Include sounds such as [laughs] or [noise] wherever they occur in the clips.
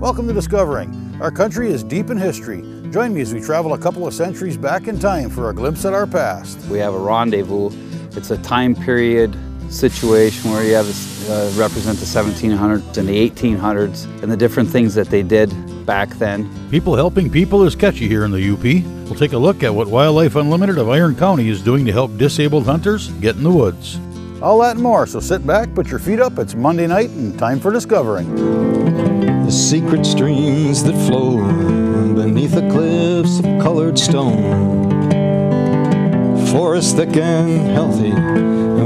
Welcome to Discovering. Our country is deep in history. Join me as we travel a couple of centuries back in time for a glimpse at our past. We have a rendezvous. It's a time period situation where you have uh, represent the 1700s and the 1800s and the different things that they did back then. People helping people is catchy here in the UP. We'll take a look at what Wildlife Unlimited of Iron County is doing to help disabled hunters get in the woods. All that and more, so sit back, put your feet up. It's Monday night and time for Discovering. The secret streams that flow beneath the cliffs of colored stone. Forest thick and healthy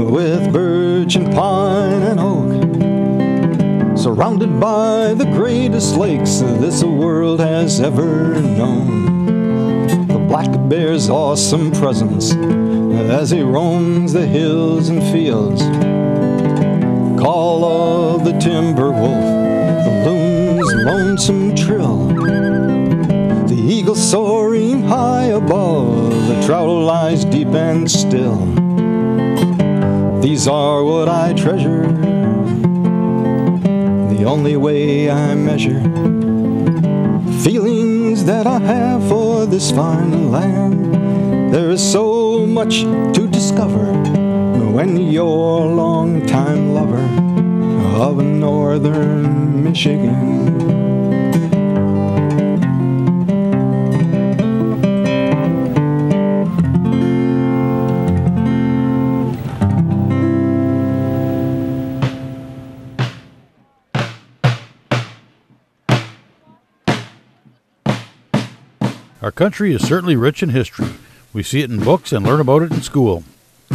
with birch and pine and oak. Surrounded by the greatest lakes this world has ever known. The black bear's awesome presence as he roams the hills and fields. Call of the timber wolf, the loon's lonesome trill. The eagle soaring high above, the trout lies deep and still. These are what I treasure, the only way I measure feelings that I have for this fine land. There is so much to discover when you're a long-time lover of northern Michigan. Country is certainly rich in history. We see it in books and learn about it in school.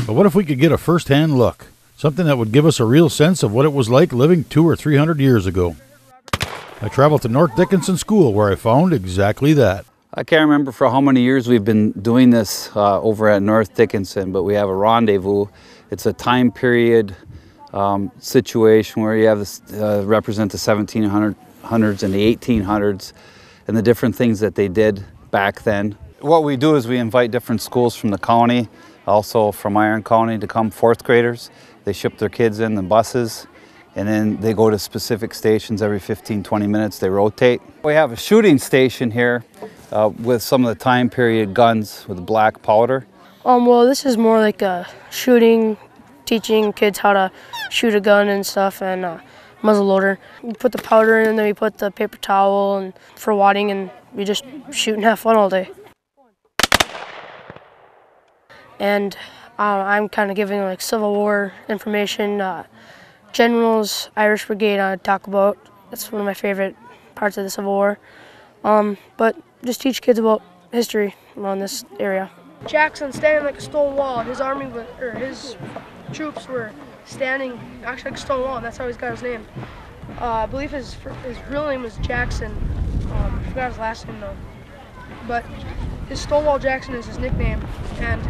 But what if we could get a first hand look? Something that would give us a real sense of what it was like living two or three hundred years ago. I traveled to North Dickinson School where I found exactly that. I can't remember for how many years we've been doing this uh, over at North Dickinson, but we have a rendezvous. It's a time period um, situation where you have this uh, represent the 1700s and the 1800s and the different things that they did back then. What we do is we invite different schools from the county, also from Iron County to come, fourth graders. They ship their kids in the buses and then they go to specific stations every 15, 20 minutes, they rotate. We have a shooting station here uh, with some of the time period guns with black powder. Um, well, this is more like a shooting, teaching kids how to shoot a gun and stuff and uh, muzzle loader. We put the powder in and then we put the paper towel and for wadding and we just shoot and have fun all day. And uh, I'm kind of giving like Civil War information, uh, generals, Irish Brigade I talk about. That's one of my favorite parts of the Civil War. Um, but just teach kids about history around this area. Jackson standing like a stone wall. His army, or his troops were standing actually like a stone wall. That's how he's got his name. Uh, I believe his his real name was Jackson. Forgot his last name though. But his Stonewall Jackson is his nickname, and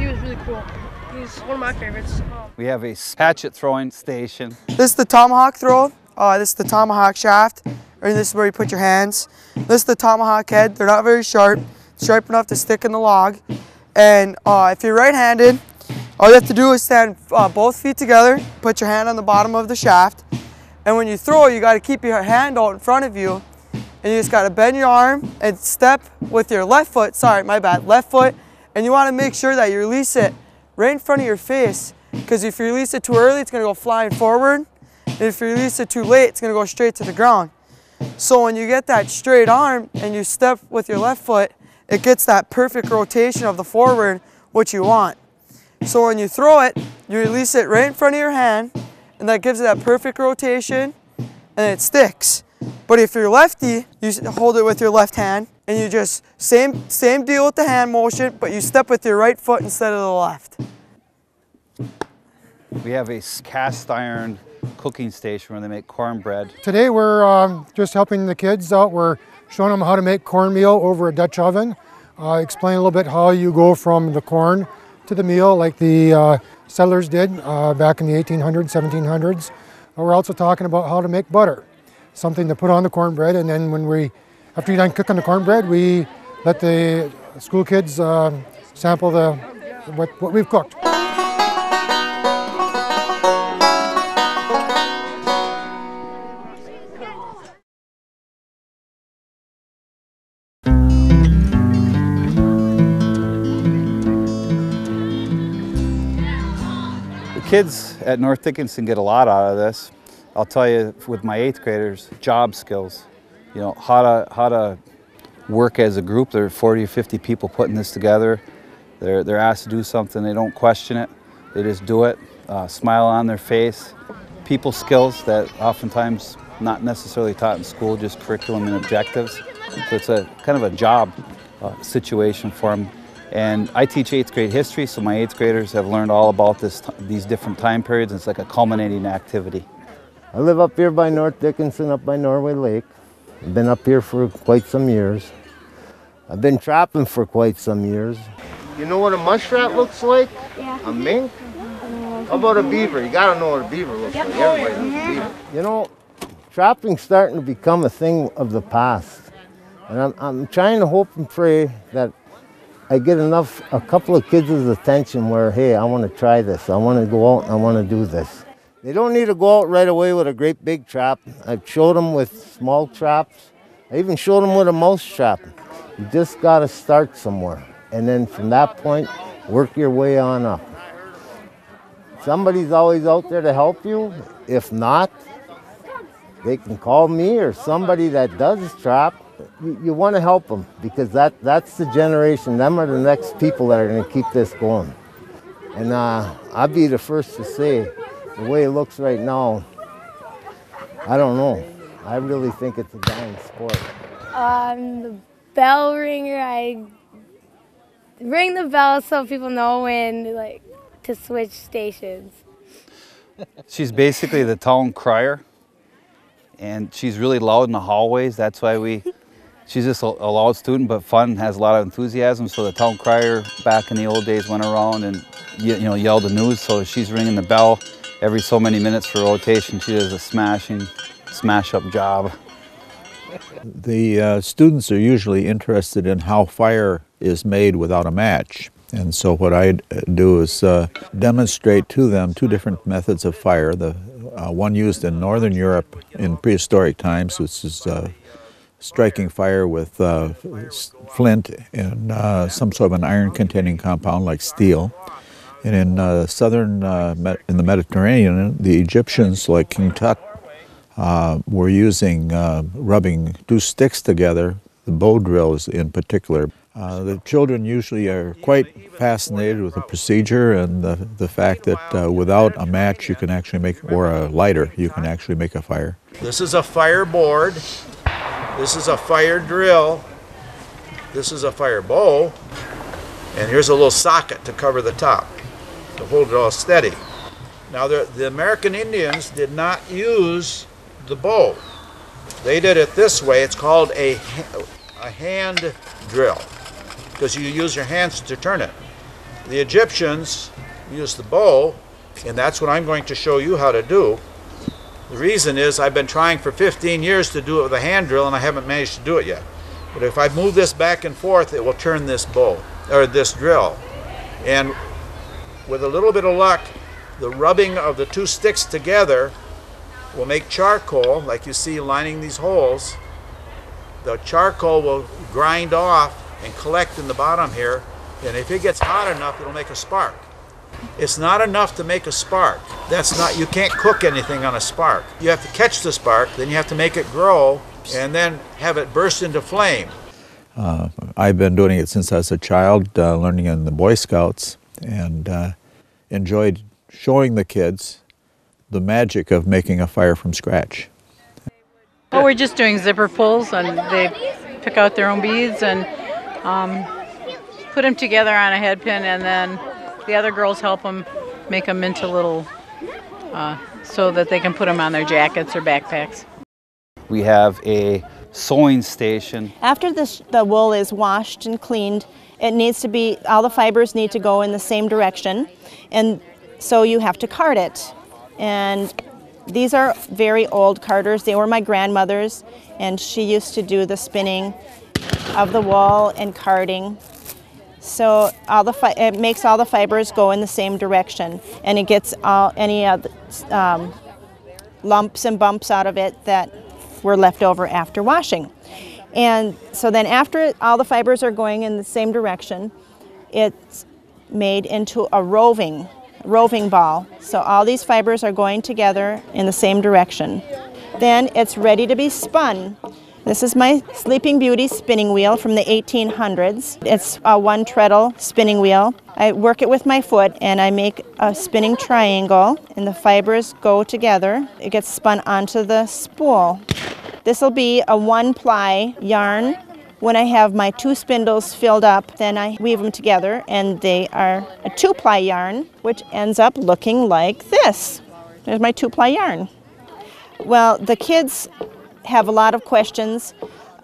he was really cool. He's one of my favorites. Um, we have a hatchet throwing station. This is the tomahawk throw. Uh, this is the tomahawk shaft, or this is where you put your hands. This is the tomahawk head. They're not very sharp, sharp enough to stick in the log. And uh, if you're right-handed, all you have to do is stand uh, both feet together, put your hand on the bottom of the shaft, and when you throw, you got to keep your hand out in front of you, and you just got to bend your arm and step with your left foot, sorry, my bad, left foot, and you want to make sure that you release it right in front of your face, because if you release it too early, it's to go flying forward, and if you release it too late, it's to go straight to the ground. So when you get that straight arm and you step with your left foot, it gets that perfect rotation of the forward, what you want. So when you throw it, you release it right in front of your hand, and that gives it that perfect rotation, and it sticks. But if you're lefty, you hold it with your left hand, and you just, same, same deal with the hand motion, but you step with your right foot instead of the left. We have a cast iron cooking station where they make cornbread. Today we're um, just helping the kids out. We're showing them how to make cornmeal over a Dutch oven. Uh, explain a little bit how you go from the corn to the meal like the uh, settlers did uh, back in the 1800s, 1700s. We're also talking about how to make butter, something to put on the cornbread. And then when we, after you're done cooking the cornbread, we let the school kids uh, sample the what, what we've cooked. The kids at North Dickinson get a lot out of this. I'll tell you, with my eighth graders, job skills. You know, how to, how to work as a group. There are 40 or 50 people putting this together. They're, they're asked to do something, they don't question it, they just do it, uh, smile on their face. People skills that oftentimes not necessarily taught in school, just curriculum and objectives. So it's a kind of a job uh, situation for them. And I teach eighth grade history, so my eighth graders have learned all about this, these different time periods. It's like a culminating activity. I live up here by North Dickinson, up by Norway Lake. I've been up here for quite some years. I've been trapping for quite some years. You know what a muskrat looks like? Yeah. A mink? How about a beaver? You gotta know what a beaver looks like. Everybody knows a beaver. You know, trapping's starting to become a thing of the past. And I'm, I'm trying to hope and pray that I get enough, a couple of kids' attention where, hey, I want to try this. I want to go out and I want to do this. They don't need to go out right away with a great big trap. I've showed them with small traps. I even showed them with a mouse trap. You just got to start somewhere. And then from that point, work your way on up. Somebody's always out there to help you. If not, they can call me or somebody that does trap. You, you want to help them because that, that's the generation. Them are the next people that are going to keep this going. And uh, I'll be the first to say, the way it looks right now, I don't know. I really think it's a dying sport. Um, the bell ringer, I ring the bell so people know when like to switch stations. She's basically the town crier, and she's really loud in the hallways. That's why we. [laughs] She's just a, a loud student, but fun, has a lot of enthusiasm. So the town crier back in the old days went around and you know yelled the news. So she's ringing the bell every so many minutes for rotation. She does a smashing, smash up job. The uh, students are usually interested in how fire is made without a match. And so what I do is uh, demonstrate to them two different methods of fire. The uh, one used in Northern Europe in prehistoric times, which is uh, striking fire with uh, flint and uh, some sort of an iron-containing compound like steel. And in uh, southern, in the Mediterranean, the Egyptians, like King Tut, were using rubbing two sticks together, the bow drills in particular, uh, the children usually are quite fascinated with the procedure and the, the fact that uh, without a match you can actually make, or a lighter, you can actually make a fire. This is a fire board. This is a fire drill. This is a fire bow. And here's a little socket to cover the top to hold it all steady. Now the, the American Indians did not use the bow. They did it this way. It's called a, a hand drill because you use your hands to turn it. The Egyptians used the bow, and that's what I'm going to show you how to do. The reason is I've been trying for 15 years to do it with a hand drill, and I haven't managed to do it yet. But if I move this back and forth, it will turn this bow, or this drill. And with a little bit of luck, the rubbing of the two sticks together will make charcoal, like you see lining these holes. The charcoal will grind off and collect in the bottom here. And if it gets hot enough, it'll make a spark. It's not enough to make a spark. That's not, you can't cook anything on a spark. You have to catch the spark, then you have to make it grow, and then have it burst into flame. Uh, I've been doing it since I was a child, uh, learning in the Boy Scouts, and uh, enjoyed showing the kids the magic of making a fire from scratch. Well, we're just doing zipper pulls, and they pick out their own beads and um, put them together on a head pin, and then the other girls help them make them into little, uh, so that they can put them on their jackets or backpacks. We have a sewing station. After the, the wool is washed and cleaned, it needs to be, all the fibers need to go in the same direction, and so you have to card it. And these are very old carders. They were my grandmother's, and she used to do the spinning of the wool and carding. So all the it makes all the fibers go in the same direction, and it gets all any the, um, lumps and bumps out of it that were left over after washing. And so then after all the fibers are going in the same direction, it's made into a roving, roving ball. So all these fibers are going together in the same direction. Then it's ready to be spun. This is my Sleeping Beauty spinning wheel from the 1800s. It's a one treadle spinning wheel. I work it with my foot and I make a spinning triangle and the fibers go together. It gets spun onto the spool. This will be a one ply yarn. When I have my two spindles filled up, then I weave them together and they are a two ply yarn, which ends up looking like this. There's my two ply yarn. Well, the kids have a lot of questions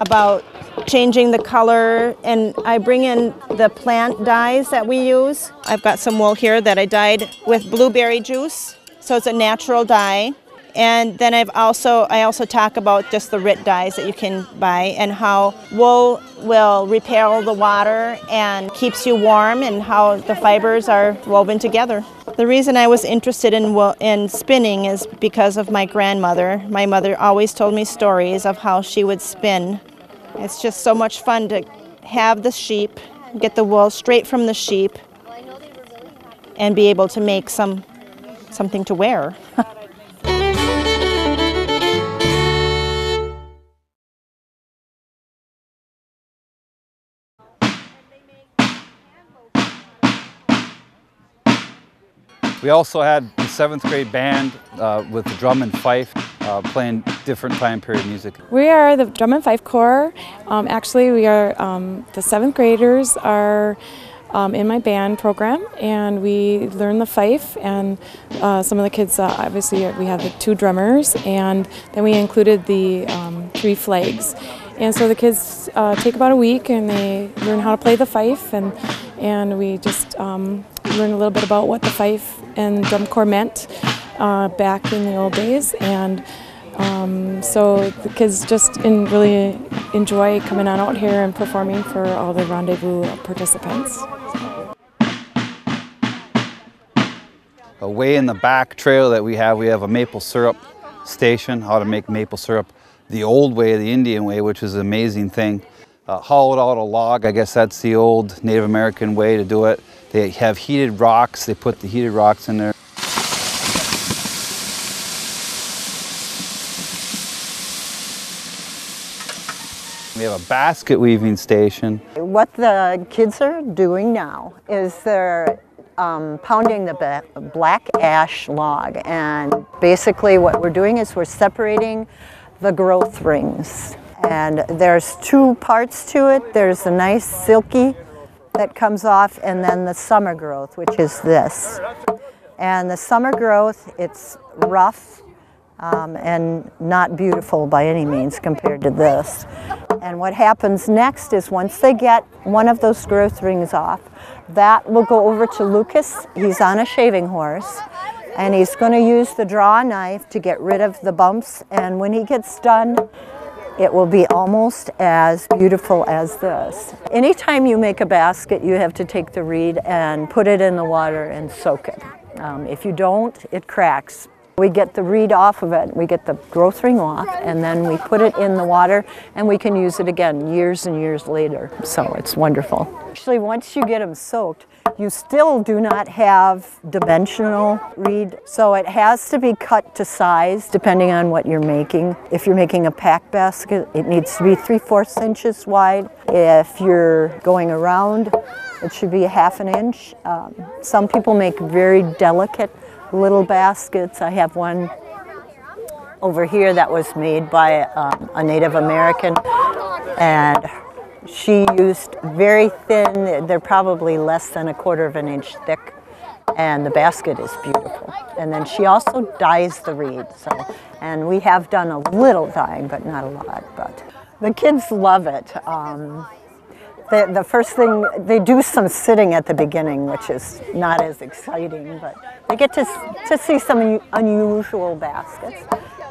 about changing the color and I bring in the plant dyes that we use. I've got some wool here that I dyed with blueberry juice. So it's a natural dye. And then I've also I also talk about just the RIT dyes that you can buy and how wool will repel the water and keeps you warm and how the fibers are woven together. The reason I was interested in in spinning is because of my grandmother. My mother always told me stories of how she would spin. It's just so much fun to have the sheep, get the wool straight from the sheep and be able to make some something to wear. [laughs] We also had the seventh grade band uh, with the drum and fife uh, playing different time period music. We are the drum and fife corps. Um, actually, we are um, the seventh graders are um, in my band program, and we learn the fife. And uh, some of the kids, uh, obviously, we have the two drummers, and then we included the um, three flags. And so the kids uh, take about a week, and they learn how to play the fife, and and we just um, learn a little bit about what the fife and drum corps meant uh, back in the old days. And um, so the kids just in really enjoy coming on out here and performing for all the rendezvous participants. Away in the back trail that we have, we have a maple syrup station, how to make maple syrup the old way, the Indian way, which is an amazing thing. Uh, hollowed out a log, I guess that's the old Native American way to do it. They have heated rocks, they put the heated rocks in there. We have a basket weaving station. What the kids are doing now is they're um, pounding the black ash log and basically what we're doing is we're separating the growth rings and there's two parts to it. There's a nice silky that comes off and then the summer growth, which is this. And the summer growth, it's rough um, and not beautiful by any means compared to this. And what happens next is once they get one of those growth rings off, that will go over to Lucas. He's on a shaving horse and he's going to use the draw knife to get rid of the bumps and when he gets done it will be almost as beautiful as this. Anytime you make a basket, you have to take the reed and put it in the water and soak it. Um, if you don't, it cracks. We get the reed off of it, we get the growth ring off, and then we put it in the water and we can use it again years and years later. So it's wonderful. Actually, once you get them soaked, you still do not have dimensional reed, so it has to be cut to size depending on what you're making. If you're making a pack basket, it needs to be 3 fourths inches wide. If you're going around, it should be a half an inch. Um, some people make very delicate little baskets. I have one over here that was made by um, a Native American and she used very thin, they're probably less than a quarter of an inch thick, and the basket is beautiful. And then she also dyes the reed, so, and we have done a little dyeing, but not a lot, but the kids love it. Um, the, the first thing, they do some sitting at the beginning, which is not as exciting, but they get to, to see some unusual baskets.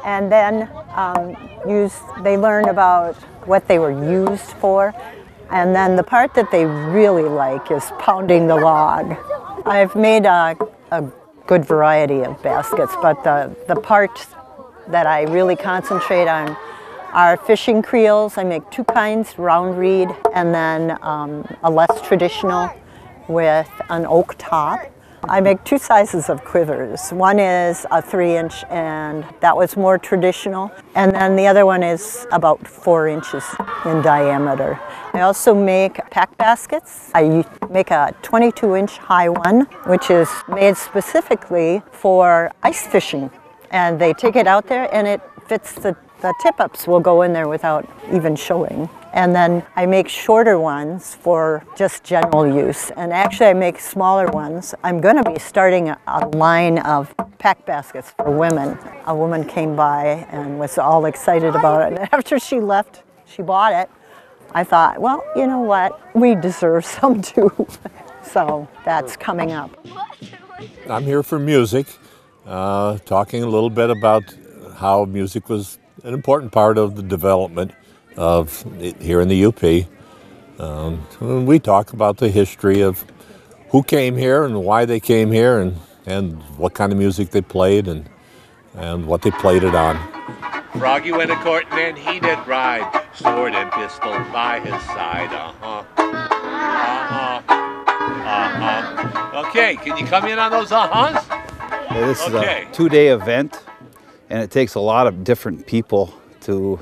And then um, use, they learn about what they were used for. And then the part that they really like is pounding the log. I've made a, a good variety of baskets, but the, the part that I really concentrate on are fishing creels. I make two kinds, round reed and then um, a less traditional with an oak top. I make two sizes of quivers. One is a three inch and that was more traditional. And then the other one is about four inches in diameter. I also make pack baskets. I make a 22 inch high one, which is made specifically for ice fishing. And they take it out there and it fits the, the tip ups will go in there without even showing. And then I make shorter ones for just general use. And actually I make smaller ones. I'm gonna be starting a, a line of pack baskets for women. A woman came by and was all excited about it. And [laughs] after she left, she bought it. I thought, well, you know what? We deserve [laughs] some too. [laughs] so that's coming up. I'm here for music, uh, talking a little bit about how music was an important part of the development of here in the UP. Um, we talk about the history of who came here and why they came here and, and what kind of music they played and, and what they played it on. Froggy went a court and he did ride, sword and pistol by his side. Uh-huh. Uh-huh. Uh-huh. Okay, can you come in on those uh-huhs? Yeah, this Okay. is a two-day event, and it takes a lot of different people to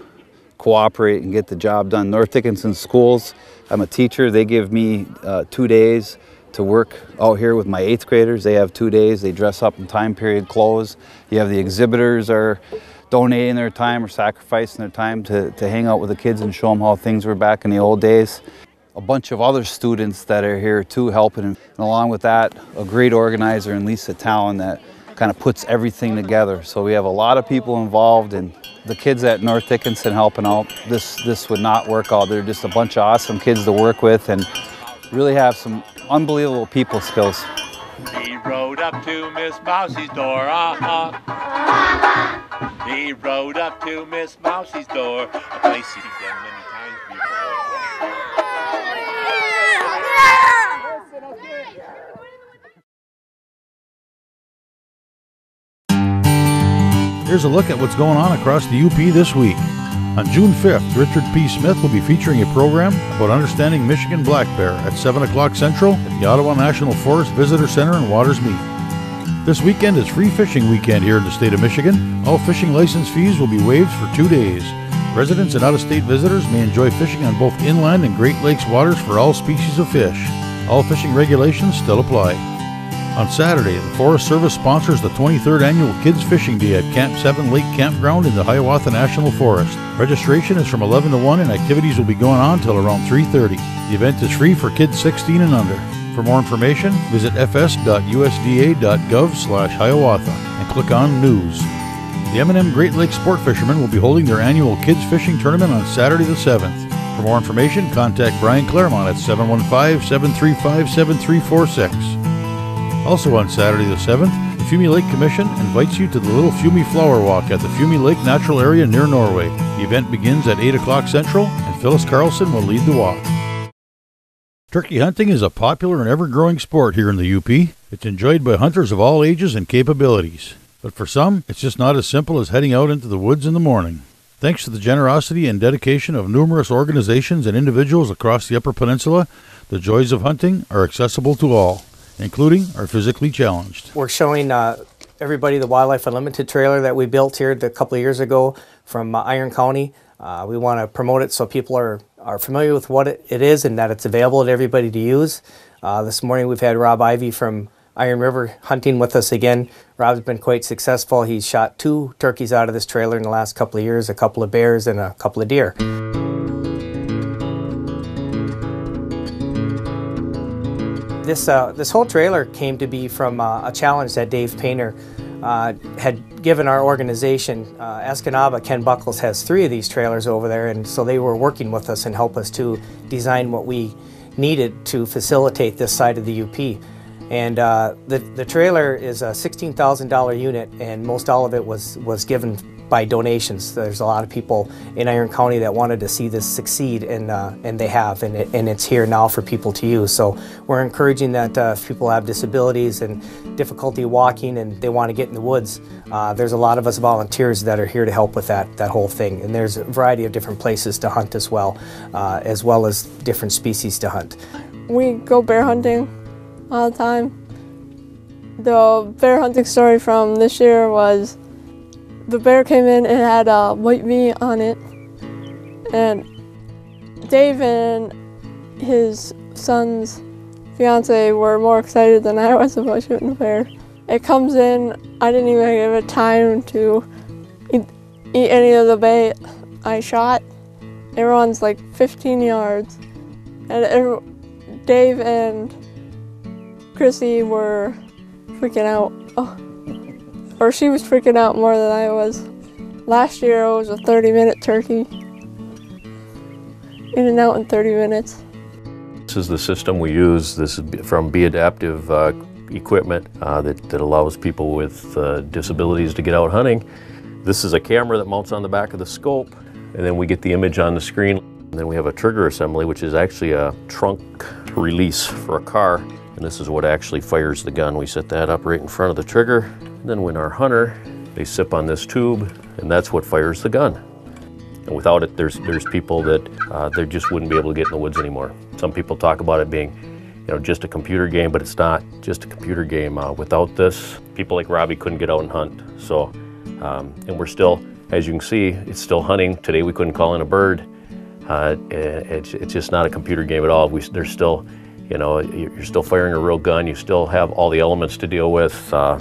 cooperate and get the job done. North Dickinson Schools, I'm a teacher. They give me uh, two days to work out here with my eighth graders. They have two days. They dress up in time period clothes. You have the exhibitors are donating their time or sacrificing their time to, to hang out with the kids and show them how things were back in the old days. A bunch of other students that are here too helping. And along with that, a great organizer in Lisa Talon that kind of puts everything together. So we have a lot of people involved and the kids at North Dickinson helping out. This, this would not work out. They're just a bunch of awesome kids to work with and really have some unbelievable people skills. He rode up to Miss Mousie's door, uh-huh. He rode up to Miss Mousie's door, a place he'd been Here's a look at what's going on across the UP this week. On June 5th, Richard P. Smith will be featuring a program about understanding Michigan black bear at 7 o'clock Central at the Ottawa National Forest Visitor Center in Watersmeet. This weekend is free fishing weekend here in the state of Michigan. All fishing license fees will be waived for two days. Residents and out-of-state visitors may enjoy fishing on both inland and Great Lakes waters for all species of fish. All fishing regulations still apply. On Saturday, the Forest Service sponsors the 23rd annual Kids Fishing Day at Camp 7 Lake Campground in the Hiawatha National Forest. Registration is from 11 to 1 and activities will be going on till around 3:30. The event is free for kids 16 and under. For more information, visit fs.usda.gov slash Hiawatha and click on News. The M&M Great Lakes Sport Fishermen will be holding their annual Kids Fishing Tournament on Saturday the 7th. For more information, contact Brian Claremont at 715-735-7346. Also on Saturday the 7th, the Fumee Lake Commission invites you to the Little Fumee Flower Walk at the Fumee Lake Natural Area near Norway. The event begins at 8 o'clock Central, and Phyllis Carlson will lead the walk. Turkey hunting is a popular and ever-growing sport here in the UP. It's enjoyed by hunters of all ages and capabilities. But for some, it's just not as simple as heading out into the woods in the morning. Thanks to the generosity and dedication of numerous organizations and individuals across the Upper Peninsula, the joys of hunting are accessible to all, including our physically challenged. We're showing uh, everybody the Wildlife Unlimited trailer that we built here a couple of years ago from uh, Iron County. Uh, we want to promote it so people are, are familiar with what it, it is and that it's available to everybody to use. Uh, this morning we've had Rob Ivey from Iron River hunting with us again. Rob's been quite successful. He's shot two turkeys out of this trailer in the last couple of years, a couple of bears and a couple of deer. This, uh, this whole trailer came to be from uh, a challenge that Dave Painter uh, had given our organization. Uh, Escanaba, Ken Buckles has three of these trailers over there, and so they were working with us and help us to design what we needed to facilitate this side of the UP. And uh, the, the trailer is a $16,000 unit, and most all of it was, was given by donations. There's a lot of people in Iron County that wanted to see this succeed, and, uh, and they have, and, it, and it's here now for people to use. So we're encouraging that uh, if people have disabilities and difficulty walking and they want to get in the woods, uh, there's a lot of us volunteers that are here to help with that, that whole thing. And there's a variety of different places to hunt as well, uh, as well as different species to hunt. We go bear hunting all the time. The bear hunting story from this year was the bear came in and had a white meat on it, and Dave and his son's fiance were more excited than I was about shooting the bear. It comes in, I didn't even give it time to eat, eat any of the bait I shot. It runs like 15 yards. And it, Dave and Chrissy were freaking out. Oh. Or she was freaking out more than I was. Last year it was a 30 minute turkey. In and out in 30 minutes. This is the system we use. This is from Be Adaptive uh, equipment uh, that, that allows people with uh, disabilities to get out hunting. This is a camera that mounts on the back of the scope, and then we get the image on the screen. And then we have a trigger assembly, which is actually a trunk release for a car. And this is what actually fires the gun. We set that up right in front of the trigger. Then when our hunter, they sip on this tube, and that's what fires the gun. And without it, there's there's people that uh, they just wouldn't be able to get in the woods anymore. Some people talk about it being, you know, just a computer game, but it's not just a computer game. Uh, without this, people like Robbie couldn't get out and hunt. So, um, and we're still, as you can see, it's still hunting. Today we couldn't call in a bird. Uh, it's, it's just not a computer game at all. We, there's still, you know, you're still firing a real gun. You still have all the elements to deal with. Uh,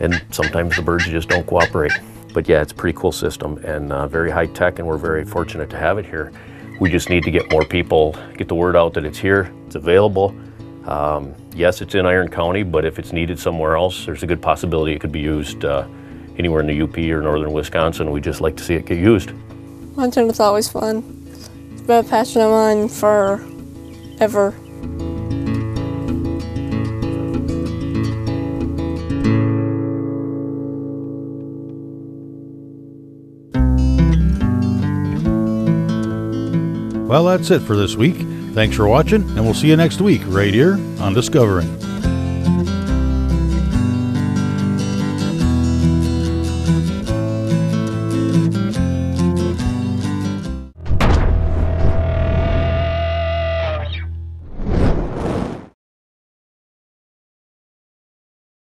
and sometimes the birds just don't cooperate. But yeah, it's a pretty cool system and uh, very high tech, and we're very fortunate to have it here. We just need to get more people, get the word out that it's here, it's available. Um, yes, it's in Iron County, but if it's needed somewhere else, there's a good possibility it could be used uh, anywhere in the UP or northern Wisconsin. We'd just like to see it get used. Hunting is always fun. It's been a passion of mine for ever. Well, that's it for this week. Thanks for watching, and we'll see you next week right here on Discovering.